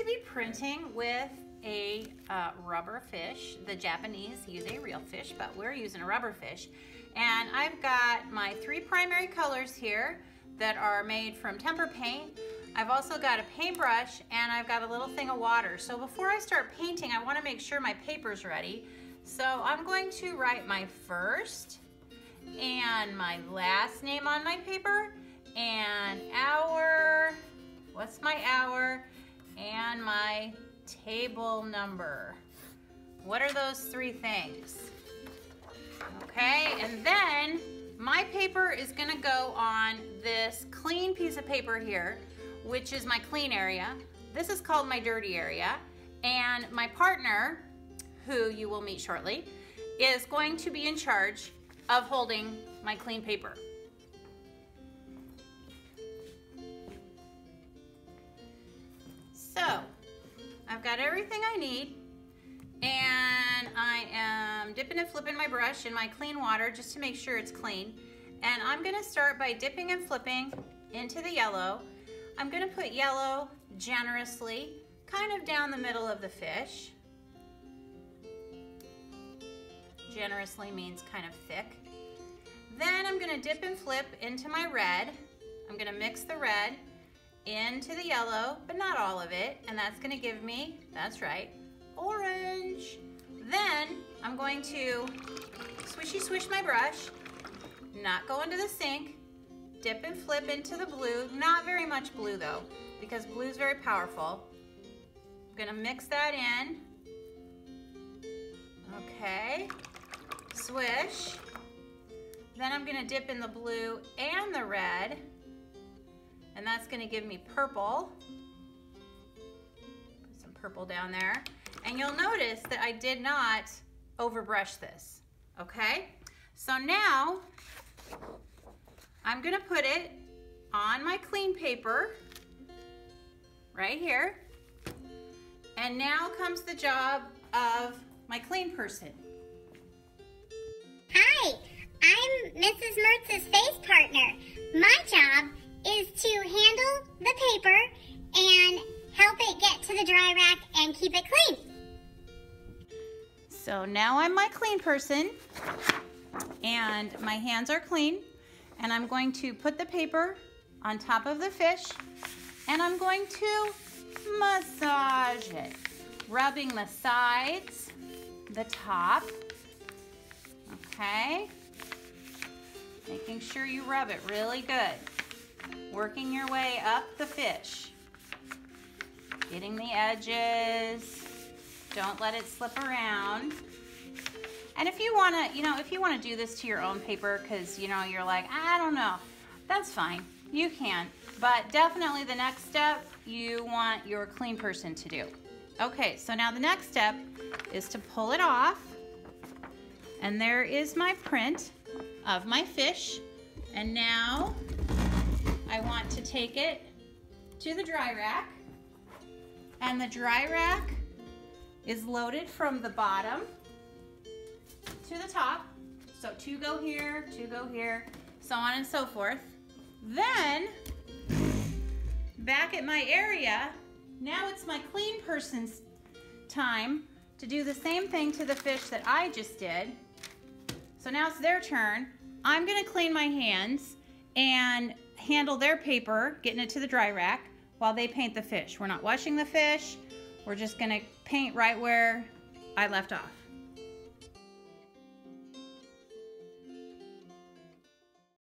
to be printing with a uh, rubber fish. The Japanese use a real fish, but we're using a rubber fish. And I've got my three primary colors here that are made from tempera paint. I've also got a paintbrush and I've got a little thing of water. So before I start painting, I wanna make sure my paper's ready. So I'm going to write my first and my last name on my paper and hour, what's my hour, and my table number. What are those three things? Okay, and then my paper is gonna go on this clean piece of paper here, which is my clean area. This is called my dirty area. And my partner, who you will meet shortly, is going to be in charge of holding my clean paper. I've got everything I need and I am dipping and flipping my brush in my clean water just to make sure it's clean. And I'm gonna start by dipping and flipping into the yellow. I'm gonna put yellow generously, kind of down the middle of the fish. Generously means kind of thick. Then I'm gonna dip and flip into my red. I'm gonna mix the red into the yellow, but not all of it. And that's gonna give me, that's right, orange. Then I'm going to swishy swish my brush, not go into the sink, dip and flip into the blue. Not very much blue though, because blue is very powerful. I'm gonna mix that in. Okay, swish. Then I'm gonna dip in the blue and the red, and that's gonna give me purple. Put some purple down there. And you'll notice that I did not overbrush this, okay? So now, I'm gonna put it on my clean paper, right here. And now comes the job of my clean person. Hi, I'm Mrs. Mertz's face partner. My job is to handle the paper and help it get to the dry rack and keep it clean. So now I'm my clean person and my hands are clean and I'm going to put the paper on top of the fish and I'm going to massage it, rubbing the sides, the top, okay? Making sure you rub it really good. Working your way up the fish. Getting the edges. Don't let it slip around. And if you wanna, you know, if you wanna do this to your own paper because, you know, you're like, I don't know, that's fine. You can. But definitely the next step, you want your clean person to do. Okay, so now the next step is to pull it off. And there is my print of my fish. And now to take it to the dry rack. And the dry rack is loaded from the bottom to the top. So two go here, two go here, so on and so forth. Then, back at my area, now it's my clean person's time to do the same thing to the fish that I just did. So now it's their turn. I'm gonna clean my hands and handle their paper, getting it to the dry rack, while they paint the fish. We're not washing the fish. We're just gonna paint right where I left off.